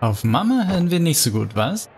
Auf Mama hören wir nicht so gut, was?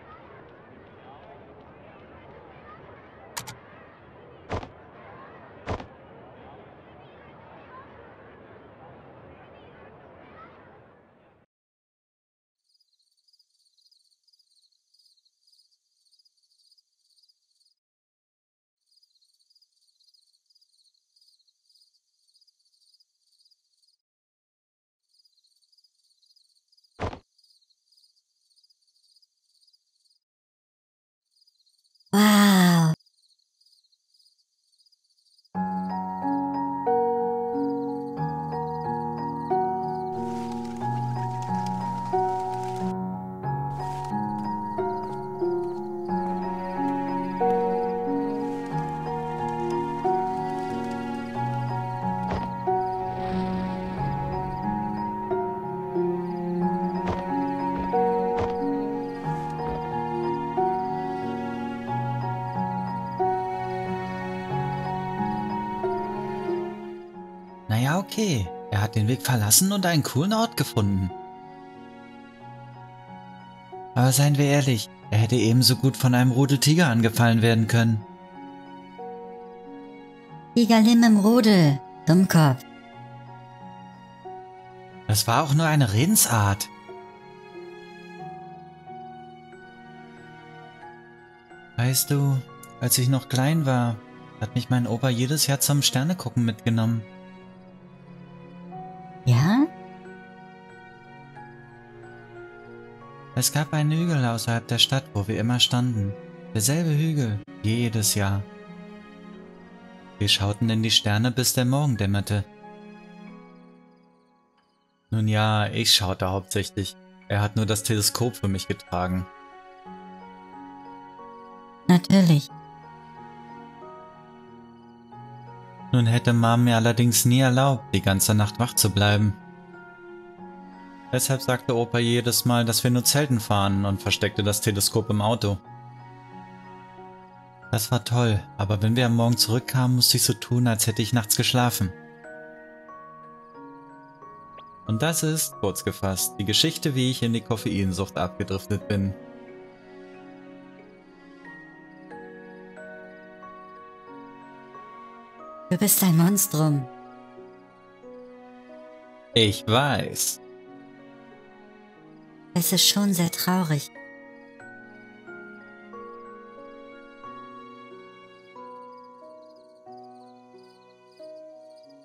Naja, okay. Er hat den Weg verlassen und einen coolen Ort gefunden. Aber seien wir ehrlich, er hätte ebenso gut von einem Rudel Tiger angefallen werden können. Tigerlim im Rudel. Dummkopf. Das war auch nur eine Redensart. Weißt du, als ich noch klein war, hat mich mein Opa jedes Jahr zum Sternegucken mitgenommen. Ja? Es gab einen Hügel außerhalb der Stadt, wo wir immer standen. Derselbe Hügel, jedes Jahr. Wir schauten in die Sterne, bis der Morgen dämmerte. Nun ja, ich schaute hauptsächlich. Er hat nur das Teleskop für mich getragen. Natürlich. Nun hätte Mom mir allerdings nie erlaubt, die ganze Nacht wach zu bleiben. Deshalb sagte Opa jedes Mal, dass wir nur Zelten fahren und versteckte das Teleskop im Auto. Das war toll, aber wenn wir am Morgen zurückkamen, musste ich so tun, als hätte ich nachts geschlafen. Und das ist, kurz gefasst, die Geschichte, wie ich in die Koffeinsucht abgedriftet bin. Du bist ein Monstrum. Ich weiß. Es ist schon sehr traurig.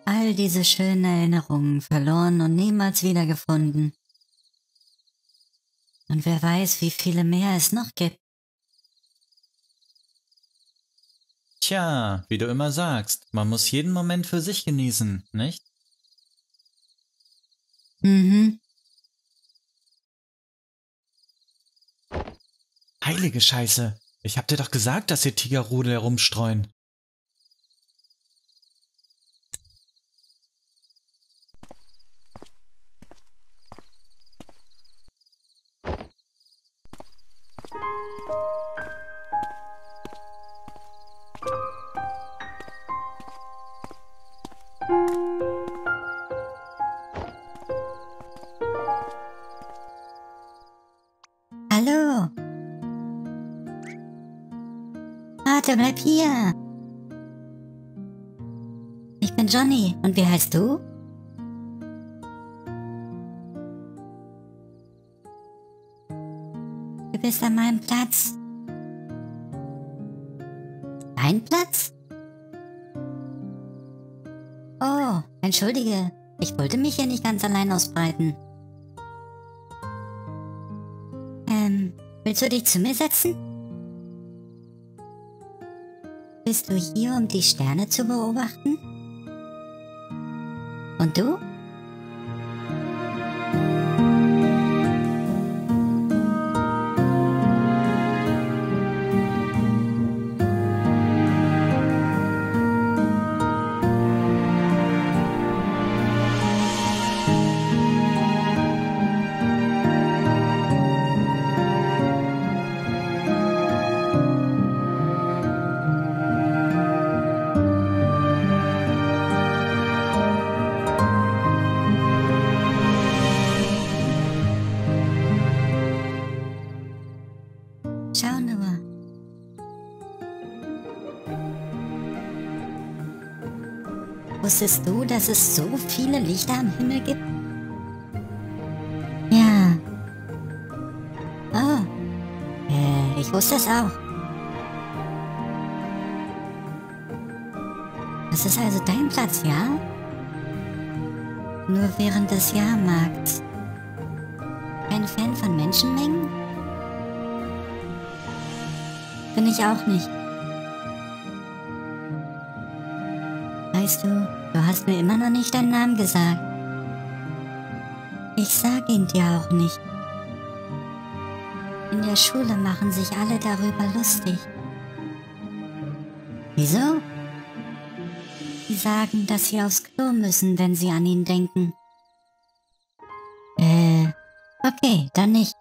All diese schönen Erinnerungen verloren und niemals wiedergefunden. Und wer weiß, wie viele mehr es noch gibt. Tja, wie du immer sagst, man muss jeden Moment für sich genießen, nicht? Mhm. Heilige Scheiße. Ich hab dir doch gesagt, dass hier Tigerrudel herumstreuen. Warte, bleib hier. Ich bin Johnny. Und wie heißt du? Du bist an meinem Platz. Dein Platz? Oh, entschuldige. Ich wollte mich hier nicht ganz allein ausbreiten. Ähm, willst du dich zu mir setzen? Bist du hier, um die Sterne zu beobachten? Und du? Wusstest du, dass es so viele Lichter am Himmel gibt? Ja. Oh. Äh, ich wusste es auch. Das ist also dein Platz, ja? Nur während des Jahrmarkts. Kein Fan von Menschenmengen? Bin ich auch nicht. Weißt du, du hast mir immer noch nicht deinen Namen gesagt. Ich sag ihn dir auch nicht. In der Schule machen sich alle darüber lustig. Wieso? Sie sagen, dass sie aufs Klo müssen, wenn sie an ihn denken. Äh, okay, dann nicht.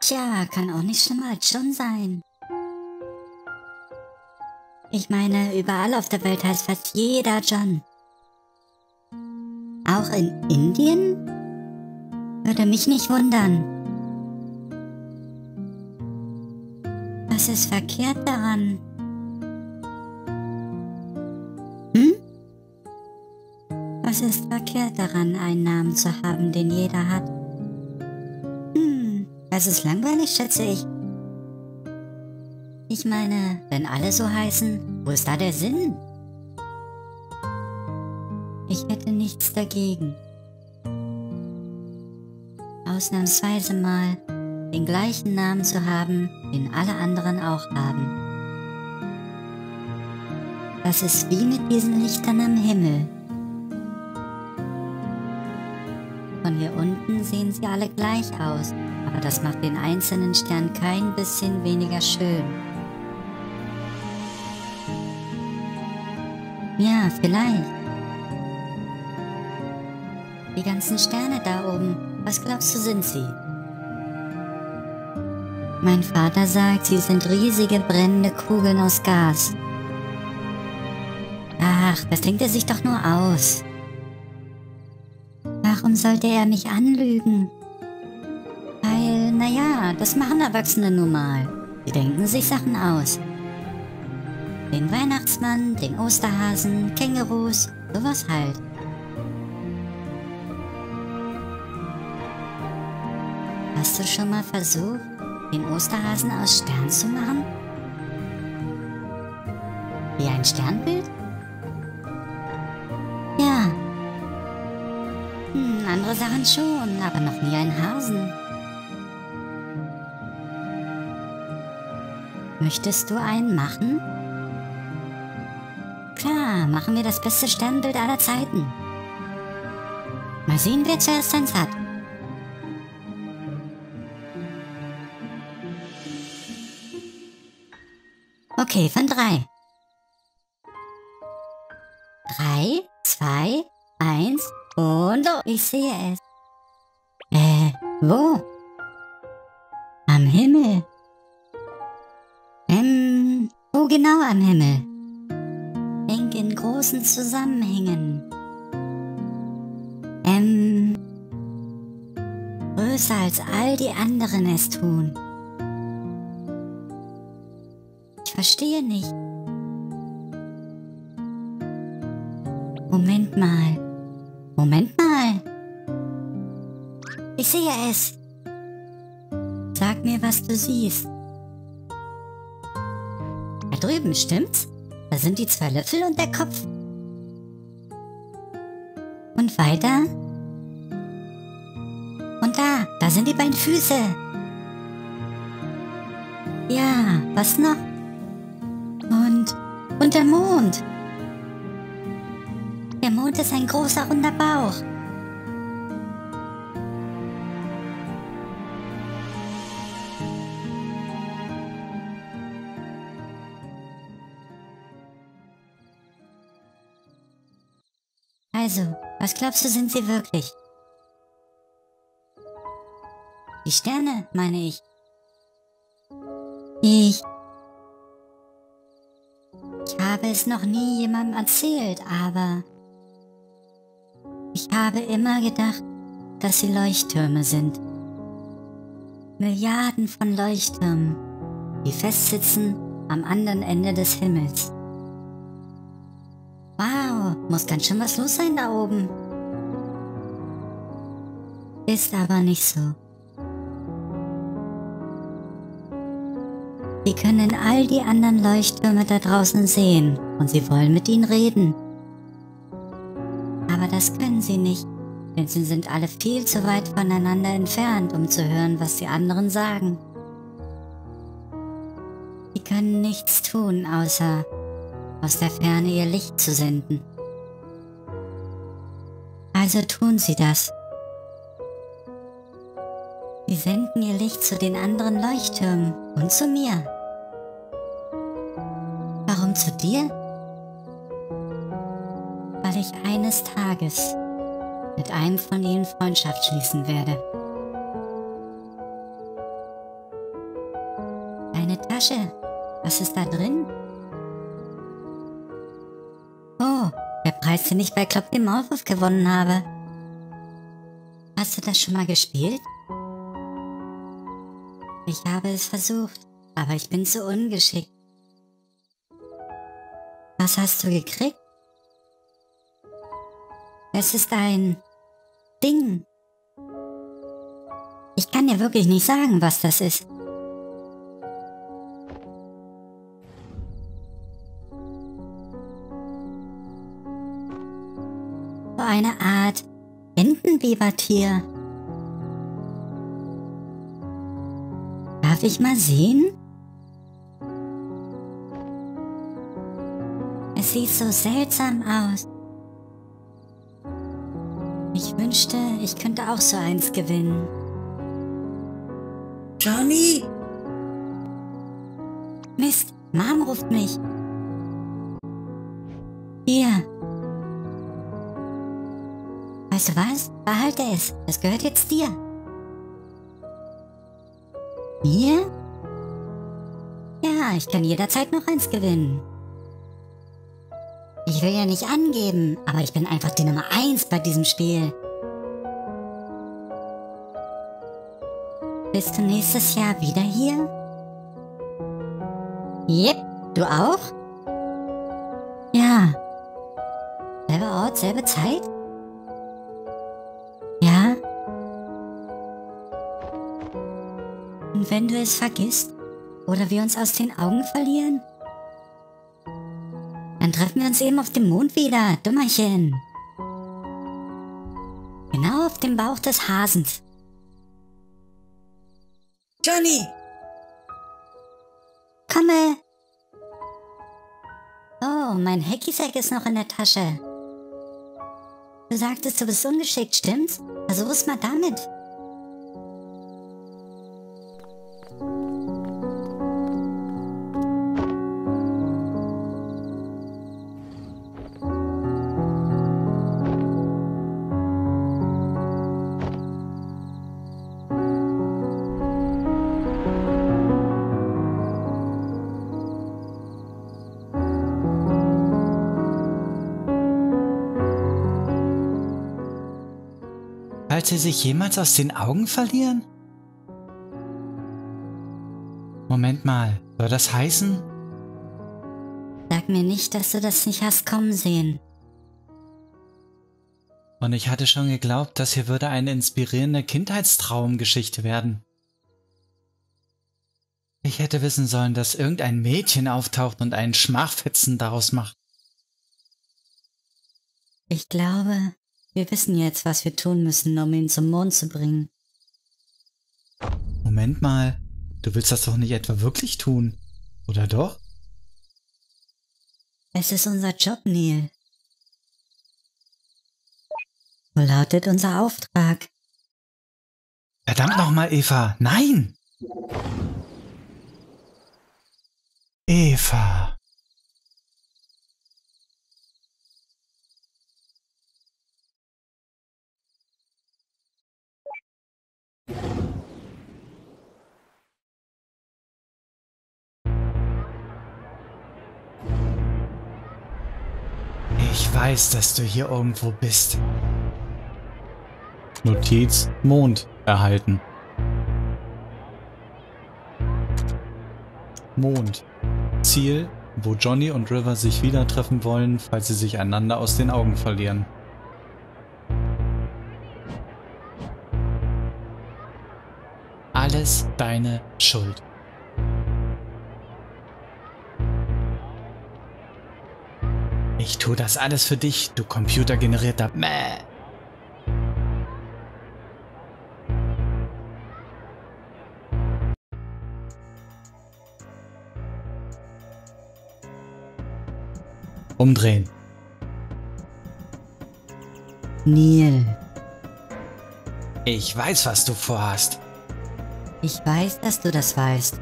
Tja, kann auch nicht schlimmer als schon sein. Ich meine, überall auf der Welt heißt fast jeder John. Auch in Indien? Würde mich nicht wundern. Was ist verkehrt daran? Hm? Was ist verkehrt daran, einen Namen zu haben, den jeder hat? Hm, das ist langweilig, schätze ich. Ich meine, wenn alle so heißen, wo ist da der Sinn? Ich hätte nichts dagegen. Ausnahmsweise mal den gleichen Namen zu haben, den alle anderen auch haben. Das ist wie mit diesen Lichtern am Himmel. Von hier unten sehen sie alle gleich aus, aber das macht den einzelnen Stern kein bisschen weniger schön. Ja, vielleicht. Die ganzen Sterne da oben, was glaubst du, sind sie? Mein Vater sagt, sie sind riesige brennende Kugeln aus Gas. Ach, das denkt er sich doch nur aus. Warum sollte er mich anlügen? Weil, naja, das machen Erwachsene nun mal. Sie denken sich Sachen aus. Den Weihnachtsmann, den Osterhasen, Kängurus, sowas halt. Hast du schon mal versucht, den Osterhasen aus Stern zu machen? Wie ein Sternbild? Ja. Hm, andere Sachen schon, aber noch nie ein Hasen. Möchtest du einen machen? Machen wir das beste Sternbild aller Zeiten. Mal sehen, wer zuerst eins hat. Okay, von drei. Drei, zwei, eins und oh, ich sehe es. Äh, wo? Am Himmel. Ähm, wo genau am Himmel? Großen Zusammenhängen. Ähm, größer als all die anderen es tun. Ich verstehe nicht. Moment mal. Moment mal. Ich sehe es. Sag mir, was du siehst. Da drüben, stimmt's? Da sind die zwei Löffel und der Kopf. Und weiter? Und da, da sind die beiden Füße. Ja, was noch? Und, und der Mond. Der Mond ist ein großer runder Bauch. Also, was glaubst du, sind sie wirklich? Die Sterne, meine ich. Ich. Ich habe es noch nie jemandem erzählt, aber ich habe immer gedacht, dass sie Leuchttürme sind. Milliarden von Leuchttürmen, die festsitzen am anderen Ende des Himmels. Muss ganz schön was los sein da oben. Ist aber nicht so. Sie können all die anderen Leuchttürme da draußen sehen und sie wollen mit ihnen reden. Aber das können sie nicht, denn sie sind alle viel zu weit voneinander entfernt, um zu hören, was die anderen sagen. Sie können nichts tun, außer aus der Ferne ihr Licht zu senden. Also tun sie das. Sie senden ihr Licht zu den anderen Leuchttürmen und zu mir. Warum zu dir? Weil ich eines Tages mit einem von ihnen Freundschaft schließen werde. Eine Tasche. Was ist da drin? Preis, den ich bei Klopp dem Maulwurf gewonnen habe. Hast du das schon mal gespielt? Ich habe es versucht, aber ich bin zu ungeschickt. Was hast du gekriegt? Es ist ein Ding. Ich kann dir wirklich nicht sagen, was das ist. So eine Art Entenbibertier. Darf ich mal sehen? Es sieht so seltsam aus. Ich wünschte, ich könnte auch so eins gewinnen. Johnny! Mist, Mom ruft mich. Du was? Behalte es. Es gehört jetzt dir. Mir? Ja, ich kann jederzeit noch eins gewinnen. Ich will ja nicht angeben, aber ich bin einfach die Nummer 1 bei diesem Spiel. Bist du nächstes Jahr wieder hier? Yep, du auch? Ja. Selber Ort, selbe Zeit? Und wenn du es vergisst oder wir uns aus den Augen verlieren? Dann treffen wir uns eben auf dem Mond wieder, Dummerchen. Genau auf dem Bauch des Hasens. Johnny! Komme! Oh, mein Hackisack ist noch in der Tasche. Du sagtest, du bist ungeschickt, stimmt's? Versuch's mal damit. Sie sich jemals aus den Augen verlieren? Moment mal, soll das heißen? Sag mir nicht, dass du das nicht hast kommen sehen. Und ich hatte schon geglaubt, das hier würde eine inspirierende Kindheitstraumgeschichte werden. Ich hätte wissen sollen, dass irgendein Mädchen auftaucht und einen Schmachfetzen daraus macht. Ich glaube, wir wissen jetzt, was wir tun müssen, um ihn zum Mond zu bringen. Moment mal, du willst das doch nicht etwa wirklich tun, oder doch? Es ist unser Job, Neil. Wo lautet unser Auftrag? Verdammt nochmal, Eva, nein! Eva. Ich weiß, dass du hier irgendwo bist. Notiz Mond erhalten. Mond. Ziel wo Johnny und River sich wieder treffen wollen, falls sie sich einander aus den Augen verlieren. Alles deine Schuld. Ich tue das alles für dich, du computergenerierter Mäh. Umdrehen. Neil, Ich weiß, was du vorhast. ich weiß, dass du das weißt.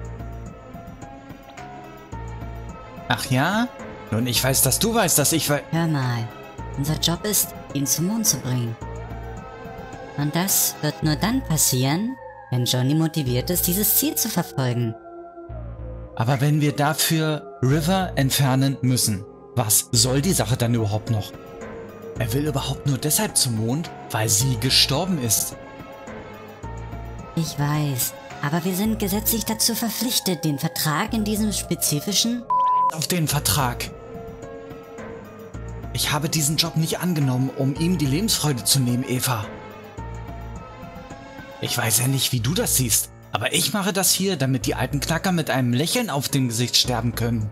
Ach ja? Nun, ich weiß, dass du weißt, dass ich wei... Hör mal, unser Job ist, ihn zum Mond zu bringen. Und das wird nur dann passieren, wenn Johnny motiviert ist, dieses Ziel zu verfolgen. Aber wenn wir dafür River entfernen müssen, was soll die Sache dann überhaupt noch? Er will überhaupt nur deshalb zum Mond, weil sie gestorben ist. Ich weiß, aber wir sind gesetzlich dazu verpflichtet, den Vertrag in diesem spezifischen... Auf den Vertrag. Ich habe diesen Job nicht angenommen, um ihm die Lebensfreude zu nehmen, Eva. Ich weiß ja nicht, wie du das siehst, aber ich mache das hier, damit die alten Knacker mit einem Lächeln auf dem Gesicht sterben können.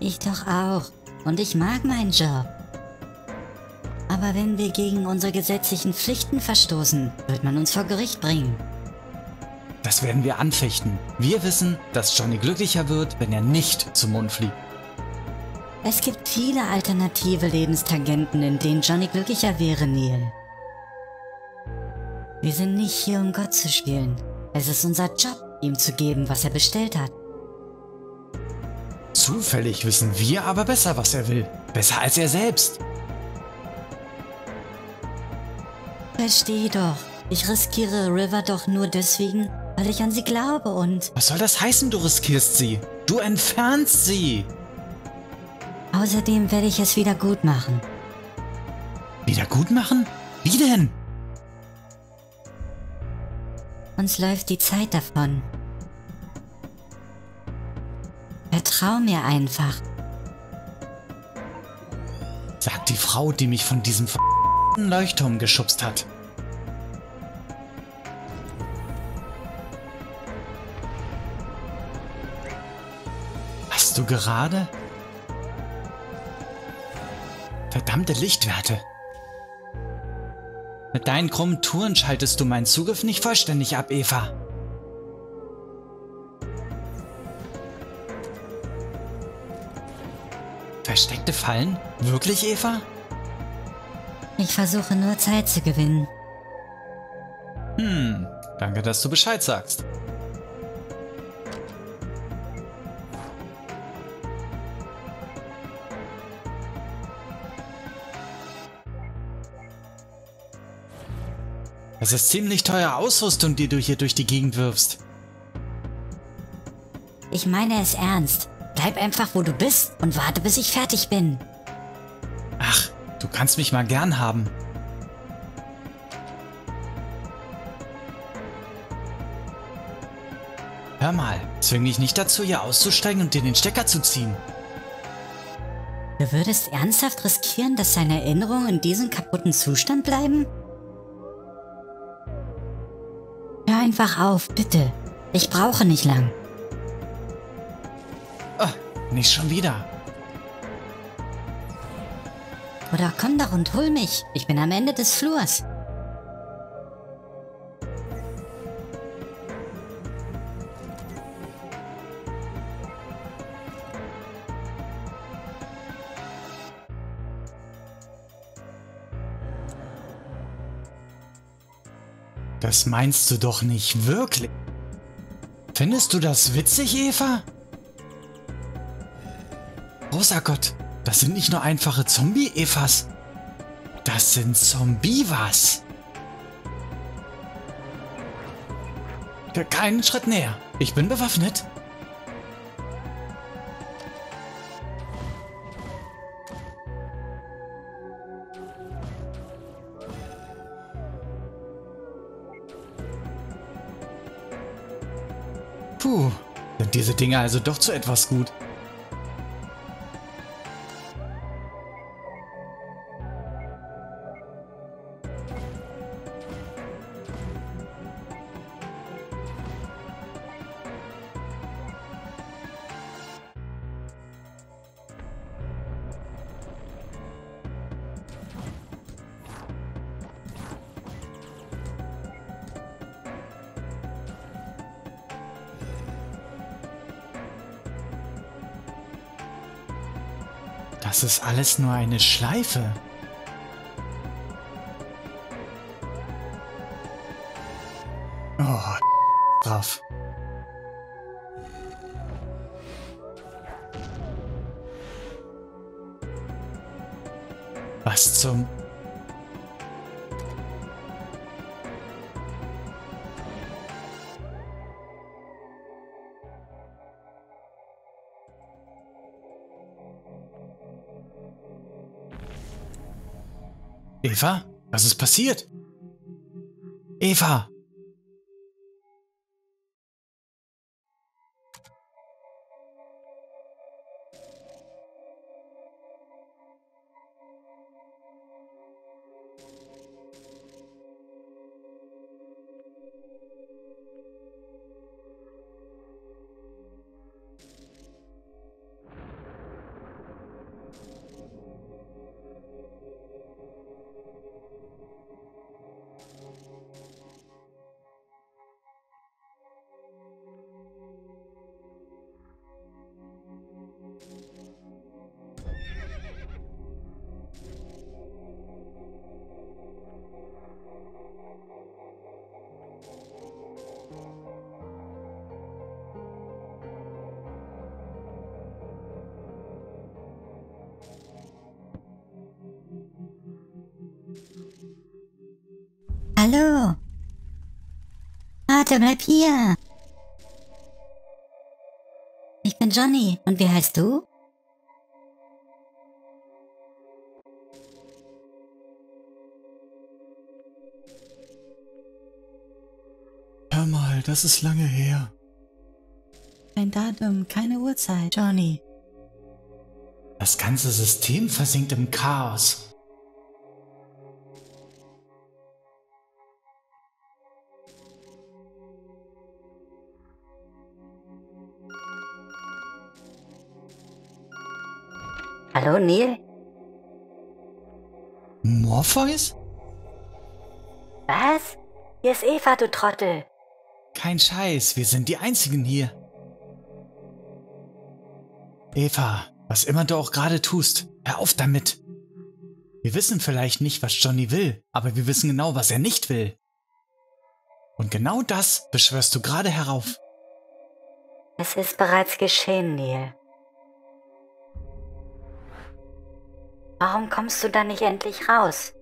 Ich doch auch. Und ich mag meinen Job. Aber wenn wir gegen unsere gesetzlichen Pflichten verstoßen, wird man uns vor Gericht bringen. Das werden wir anfechten. Wir wissen, dass Johnny glücklicher wird, wenn er nicht zum Mond fliegt. Es gibt viele alternative Lebenstangenten, in denen Johnny glücklicher wäre, Neil. Wir sind nicht hier, um Gott zu spielen. Es ist unser Job, ihm zu geben, was er bestellt hat. Zufällig wissen wir aber besser, was er will. Besser als er selbst. Versteh doch. Ich riskiere River doch nur deswegen, weil ich an sie glaube und Was soll das heißen, du riskierst sie? Du entfernst sie. Außerdem werde ich es wieder gut machen. Wieder gut machen? Wie denn? Uns läuft die Zeit davon. Vertrau mir einfach. Sagt die Frau, die mich von diesem Leuchtturm geschubst hat. Hast du gerade? Verdammte Lichtwerte. Mit deinen krummen Touren schaltest du meinen Zugriff nicht vollständig ab, Eva. Versteckte Fallen? Wirklich, Eva? Ich versuche nur Zeit zu gewinnen. Hm, danke, dass du Bescheid sagst. Das ist ziemlich teure Ausrüstung, die du hier durch die Gegend wirfst. Ich meine es ernst. Bleib einfach, wo du bist und warte, bis ich fertig bin. Ach, du kannst mich mal gern haben. Hör mal, zwing mich nicht dazu, hier auszusteigen und dir den Stecker zu ziehen. Du würdest ernsthaft riskieren, dass seine Erinnerungen in diesem kaputten Zustand bleiben? Einfach auf, bitte. Ich brauche nicht lang. Oh, nicht schon wieder. Oder komm doch und hol mich. Ich bin am Ende des Flurs. Das meinst du doch nicht wirklich. Findest du das witzig, Eva? Großer Gott, das sind nicht nur einfache Zombie-Evas. Das sind Zombie-Was. Keinen Schritt näher. Ich bin bewaffnet. Puh, Sind diese Dinge also doch zu etwas gut? Das ist alles nur eine Schleife. Oh, drauf. Was zum... Eva? Was ist passiert? Eva! Hallo. Warte, bleib hier. Ich bin Johnny. Und wie heißt du? Hör mal, das ist lange her. Kein Datum, keine Uhrzeit, Johnny. Das ganze System versinkt im Chaos. Hallo, Neil? Morpheus? Was? Hier ist Eva, du Trottel. Kein Scheiß, wir sind die Einzigen hier. Eva, was immer du auch gerade tust, hör auf damit. Wir wissen vielleicht nicht, was Johnny will, aber wir wissen genau, was er nicht will. Und genau das beschwörst du gerade herauf. Es ist bereits geschehen, Neil. Warum kommst du da nicht endlich raus?